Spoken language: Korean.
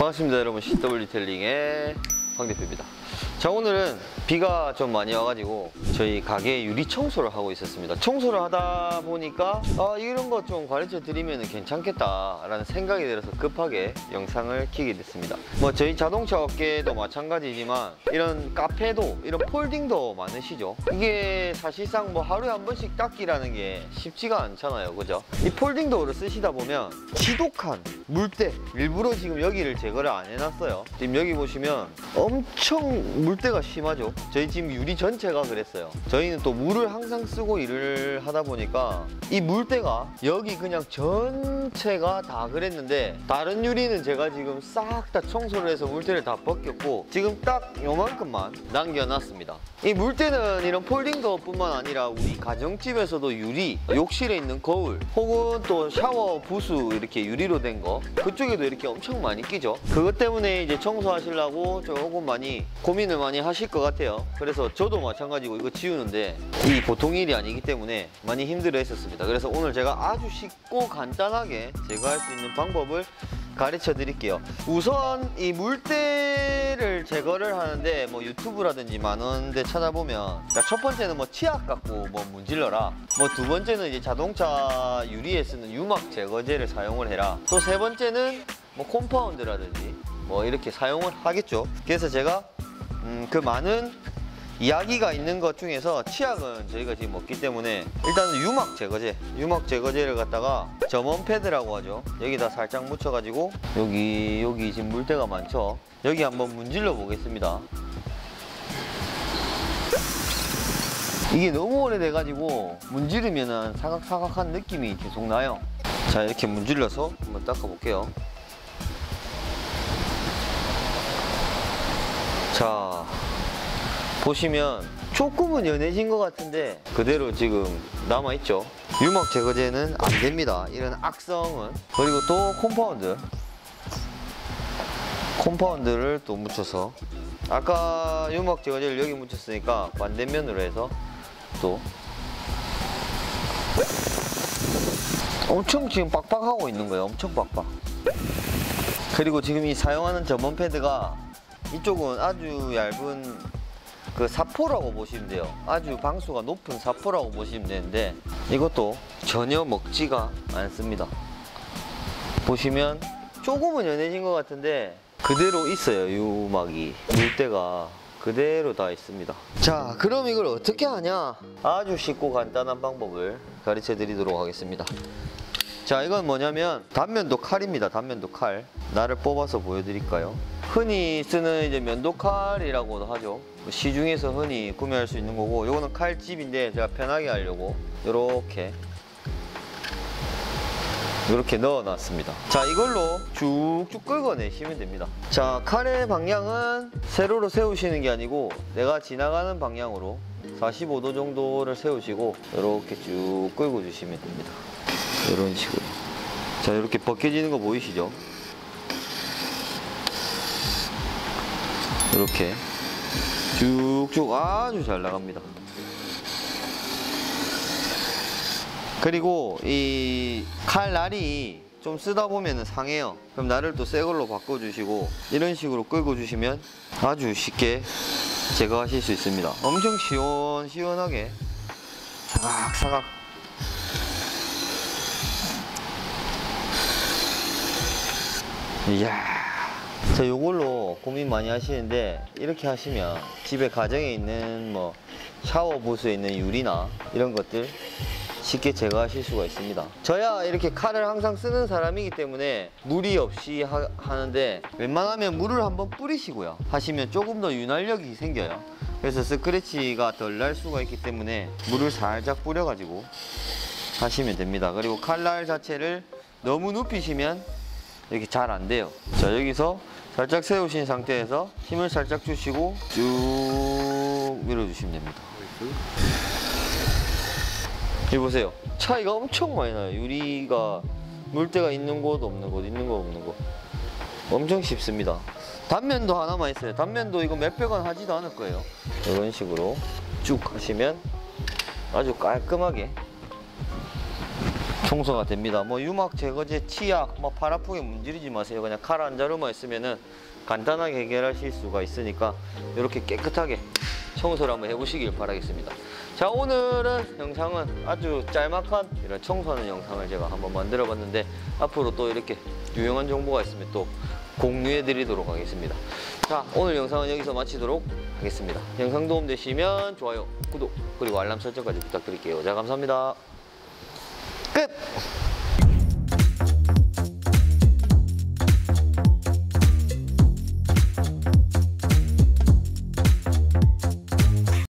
반갑습니다 여러분. CW 텔링의 황 대표입니다 자 오늘은 비가 좀 많이 와가지고 저희 가게 유리 청소를 하고 있었습니다. 청소를 하다 보니까 아 이런 거 좀 가르쳐 드리면 괜찮겠다 라는 생각이 들어서 급하게 영상을 키게 됐습니다. 뭐 저희 자동차 업계도 마찬가지지만 이런 카페도 이런 폴딩도 많으시죠? 이게 사실상 뭐 하루에 한 번씩 닦기라는 게 쉽지가 않잖아요. 그죠? 이 폴딩 도어를 쓰시다 보면 지독한 물때 일부러 지금 여기를 제거를 안 해놨어요. 지금 여기 보시면 엄청 물때가 심하죠. 저희 지금 유리 전체가 그랬어요. 저희는 또 물을 항상 쓰고 일을 하다 보니까 이 물때가 여기 그냥 전체가 다 그랬는데 다른 유리는 제가 지금 싹 다 청소를 해서 물때를 다 벗겼고 지금 딱 요만큼만 남겨놨습니다. 이 물때는 이런 폴딩도 뿐만 아니라 우리 가정집에서도 유리 욕실에 있는 거울 혹은 또 샤워 부수 이렇게 유리로 된 거 그쪽에도 이렇게 엄청 많이 끼죠. 그것 때문에 이제 청소하시려고 조금 많이 고민을 많이 하실 것 같아요. 그래서 저도 마찬가지고 이거 지우는데 이 보통 일이 아니기 때문에 많이 힘들어 했었습니다. 그래서 오늘 제가 아주 쉽고 간단하게 제거할 수 있는 방법을 가르쳐 드릴게요. 우선 이 물때를 제거를 하는데 뭐 유튜브라든지 많은 데 찾아보면 자, 첫 번째는 뭐 치약 갖고 뭐 문질러라. 뭐 두 번째는 이제 자동차 유리에 쓰는 유막 제거제를 사용을 해라. 또 세 번째는 뭐 콤파운드라든지 뭐 이렇게 사용을 하겠죠. 그래서 제가 음, 그 많은 이야기가 있는 것 중에서 치약은 저희가 지금 없기 때문에 일단은 유막 제거제 유막 제거제를 갖다가 점원 패드라고 하죠. 여기다 살짝 묻혀가지고 여기 여기 지금 물때가 많죠. 여기 한번 문질러 보겠습니다. 이게 너무 오래돼가지고 문지르면은 사각사각한 느낌이 계속 나요. 자 이렇게 문질러서 한번 닦아볼게요. 자 보시면 조금은 연해진 것 같은데 그대로 지금 남아있죠. 유막 제거제는 안 됩니다. 이런 악성은. 그리고 또 compound. compound를 또 묻혀서. 아까 유막 제거제를 여기 묻혔으니까 반대면으로 해서 또. 엄청 지금 빡빡하고 있는 거예요. 엄청 빡빡. 그리고 지금 이 사용하는 점원 패드가 이쪽은 아주 얇은 그 사포라고 보시면 돼요. 아주 방수가 높은 사포라고 보시면 되는데 이것도 전혀 먹지가 않습니다. 보시면 조금은 연해진 것 같은데 그대로 있어요 유막이. 물때가 그대로 다 있습니다. 자 그럼 이걸 어떻게 하냐? 아주 쉽고 간단한 방법을 가르쳐 드리도록 하겠습니다 자 이건 뭐냐면 단면도 칼입니다. 단면도 칼. 나를 뽑아서 보여드릴까요? 흔히 쓰는 이제 면도 칼이라고도 하죠. 시중에서 흔히 구매할 수 있는 거고 요거는 칼집인데 제가 편하게 하려고 요렇게 이렇게 넣어놨습니다. 자 이걸로 쭉쭉 긁어내시면 됩니다. 자 칼의 방향은 세로로 세우시는 게 아니고 내가 지나가는 방향으로 45도 정도를 세우시고 이렇게 쭉 끌고 주시면 됩니다. 이런 식으로. 자 이렇게 벗겨지는 거 보이시죠? 이렇게. 쭉쭉 아주 잘 나갑니다. 그리고 이 칼날이 좀 쓰다 보면 상해요. 그럼 나를 또 새 걸로 바꿔주시고 이런 식으로 끌고 주시면 아주 쉽게 제거하실 수 있습니다. 엄청 시원시원하게. 사각사각. 이야. 자 요걸로 고민 많이 하시는데 이렇게 하시면 집에 가정에 있는 뭐 샤워 부스에 있는 유리나 이런 것들 쉽게 제거하실 수가 있습니다. 저야 이렇게 칼을 항상 쓰는 사람이기 때문에 무리 없이 하, 하는데 웬만하면 물을 한번 뿌리시고요. 하시면 조금 더 윤활력이 생겨요. 그래서 스크래치가 덜 날 수가 있기 때문에 물을 살짝 뿌려 가지고 하시면 됩니다. 그리고 칼날 자체를 너무 눕히시면 이렇게 잘 안 돼요. 자 여기서 살짝 세우신 상태에서 힘을 살짝 주시고 쭉 밀어주시면 됩니다 여기 보세요. 차이가 엄청 많이 나요. 유리가 물때가 있는 곳 없는 곳 있는 곳 없는 곳. 엄청 쉽습니다. 단면도 하나만 있어요. 단면도 이거 몇백 원 하지도 않을 거예요. 이런 식으로 쭉 하시면 아주 깔끔하게 청소가 됩니다. 뭐 유막 제거제, 치약, 뭐팔 아프게 문지르지 마세요. 그냥 칼 한 자루만 있으면은 간단하게 해결하실 수가 있으니까 이렇게 깨끗하게 청소를 한번 해보시길 바라겠습니다. 자 오늘은 영상은 아주 짤막한 이런 청소하는 영상을 제가 한번 만들어 봤는데 앞으로 또 이렇게 유용한 정보가 있으면 또 공유해 드리도록 하겠습니다. 자 오늘 영상은 여기서 마치도록 하겠습니다. 영상 도움 되시면 좋아요, 구독 그리고 알람 설정까지 부탁드릴게요. 자 감사합니다.